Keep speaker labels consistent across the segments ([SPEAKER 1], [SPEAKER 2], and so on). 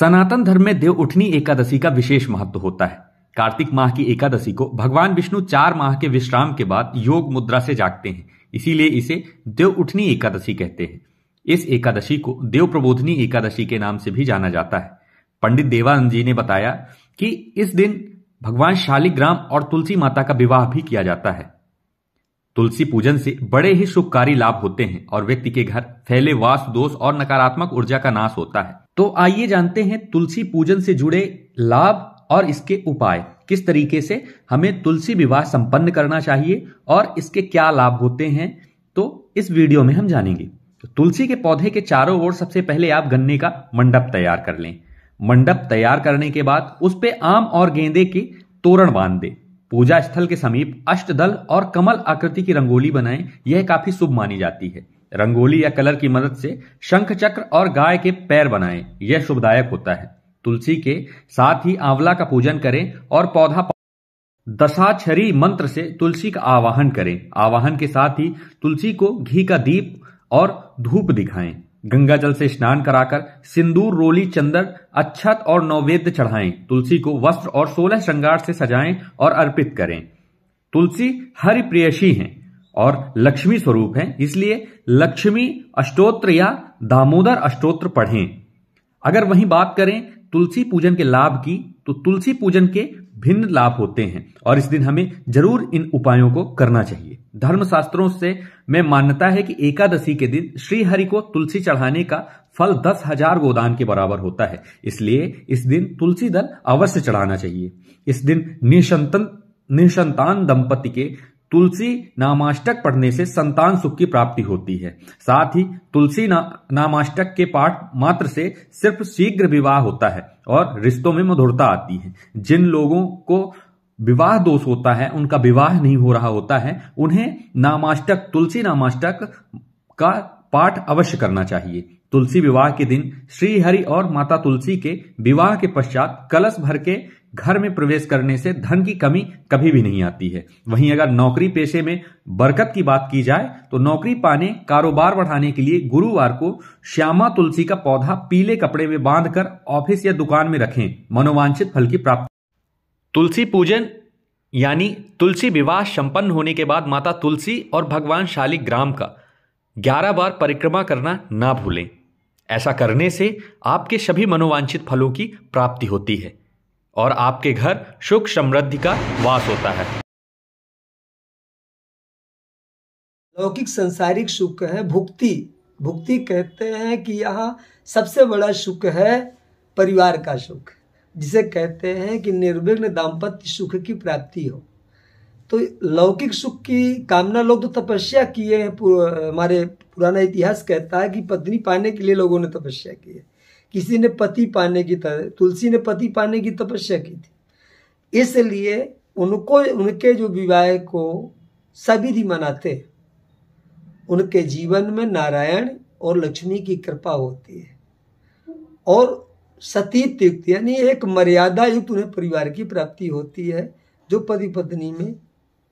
[SPEAKER 1] सनातन धर्म में देव उठनी एकादशी का विशेष महत्व होता है। कार्तिक माह की एकादशी को भगवान विष्णु चार माह के विश्राम के बाद योग मुद्रा से जागते हैं, इसीलिए इसे देव उठनी एकादशी कहते हैं। इस एकादशी को देव प्रबोधनी एकादशी के नाम से भी जाना जाता है। पंडित देवानंद जी ने बताया कि इस दिन भगवान शालिग्राम और तुलसी माता का विवाह भी किया जाता है। तुलसी पूजन से बड़े ही शुभकारी लाभ होते हैं और व्यक्ति के घर फैले वास, दोष और नकारात्मक ऊर्जा का नाश होता है। तो आइए जानते हैं तुलसी पूजन से जुड़े लाभ और इसके उपाय। किस तरीके से हमें तुलसी विवाह संपन्न करना चाहिए और इसके क्या लाभ होते हैं तो इस वीडियो में हम जानेंगे। तो तुलसी के पौधे के चारों ओर सबसे पहले आप गन्ने का मंडप तैयार कर लें। मंडप तैयार करने के बाद उस पे आम और गेंदे के तोरण बाँध दें। पूजा स्थल के समीप अष्टदल और कमल आकृति की रंगोली बनाएँ, यह काफ़ी शुभ मानी जाती है। रंगोली या कलर की मदद से शंख चक्र और गाय के पैर बनाएँ, यह शुभदायक होता है। तुलसी के साथ ही आंवला का पूजन करें और पौधा दशाक्षरी मंत्र से तुलसी का आवाहन करें। आवाहन के साथ ही तुलसी को घी का दीप और धूप दिखाएँ। गंगा जल से स्नान कराकर सिंदूर, रोली चंदन अच्छत और नौवेद्य चढ़ाएँ। तुलसी को वस्त्र और सोलह श्रृंगार से सजाएँ और अर्पित करें। तुलसी हरि प्रियशी हैं और लक्ष्मी स्वरूप हैं, इसलिए लक्ष्मी अष्टोत्र या दामोदर अष्टोत्र पढ़ें। अगर वहीं बात करें तुलसी पूजन के लाभ की तो तुलसी पूजन के भिन्न लाभ होते हैं और इस दिन हमें ज़रूर इन उपायों को करना चाहिए। धर्म शास्त्रों से में मान्यता है कि एकादशी के दिन श्री हरि को तुलसी चढ़ाने का फल दस हज़ार गोदान के बराबर होता है। इसलिए इस दिन तुलसी दल अवश्य चढ़ाना चाहिए। इस दिन निसंतान दंपति के तुलसी नामाष्टक पढ़ने से संतान सुख की प्राप्ति होती है। साथ ही तुलसी ना, नामाष्टक के पाठ मात्र से सिर्फ़ शीघ्र विवाह होता है और रिश्तों में मधुरता आती है। जिन लोगों को विवाह दोष होता है, उनका विवाह नहीं हो रहा होता है, उन्हें नामाष्टक, तुलसी नामाष्टक का पाठ अवश्य करना चाहिए। तुलसी विवाह के दिन श्री हरि और माता तुलसी के विवाह के पश्चात कलश भर के घर में प्रवेश करने से धन की कमी कभी भी नहीं आती है। वहीं अगर नौकरी पेशे में बरकत की बात की जाए तो नौकरी पाने, कारोबार बढ़ाने के लिए गुरुवार को श्यामा तुलसी का पौधा पीले कपड़े में बांधकर ऑफ़िस या दुकान में रखें। मनोवांछित फल की प्राप्ति तुलसी पूजन, यानी तुलसी विवाह संपन्न होने के बाद माता तुलसी और भगवान शालिग्राम का ग्यारह बार परिक्रमा करना ना भूलें। ऐसा करने से आपके सभी मनोवांछित फलों की प्राप्ति होती है और आपके घर सुख समृद्धि का वास होता है।
[SPEAKER 2] लौकिक संसारिक सुख है भुक्ति। भुक्ति कहते हैं कि यहाँ सबसे बड़ा सुख है परिवार का सुख। जिसे कहते हैं कि निर्विघ्न दाम्पत्य सुख की प्राप्ति हो। तो लौकिक सुख की कामना लोग तो तपस्या किए हैं। हमारे पुराना इतिहास कहता है कि पत्नी पाने के लिए लोगों ने तपस्या की है। किसी ने पति पाने की तुलसी ने पति पाने की तपस्या की थी। इसलिए उनको, उनके जो विवाह को सभी मनाते उनके जीवन में नारायण और लक्ष्मी की कृपा होती है। और सतीत युक्त, यानी एक मर्यादा युक्त उन्हें परिवार की प्राप्ति होती है, जो पति पत्नी में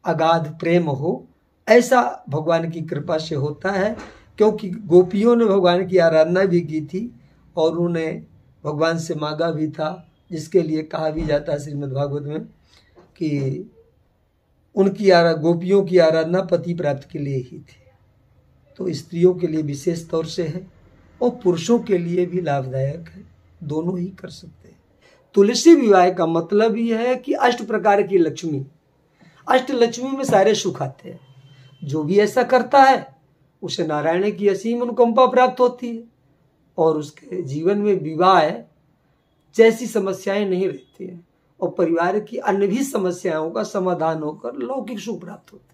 [SPEAKER 2] अगाध प्रेम हो। ऐसा भगवान की कृपा से होता है, क्योंकि गोपियों ने भगवान की आराधना भी की थी और उन्हें भगवान से मांगा भी था, जिसके लिए कहा भी जाता है श्रीमद् भागवत में कि उनकी आरा, गोपियों की आराधना पति प्राप्त के लिए ही थी। तो स्त्रियों के लिए विशेष तौर से है और पुरुषों के लिए भी लाभदायक है। दोनों ही कर सकते हैं। तुलसी विवाह का मतलब यह है कि अष्ट प्रकार की लक्ष्मी। अष्ट लक्ष्मी में सारे सुख आते हैं। जो भी ऐसा करता है, उसे नारायण की असीम अनुकंपा प्राप्त होती है और उसके जीवन में विवाह जैसी समस्याएँ नहीं रहती हैं और परिवार की अन्य भी समस्याओं का समाधान होकर लौकिक सुख प्राप्त होता है।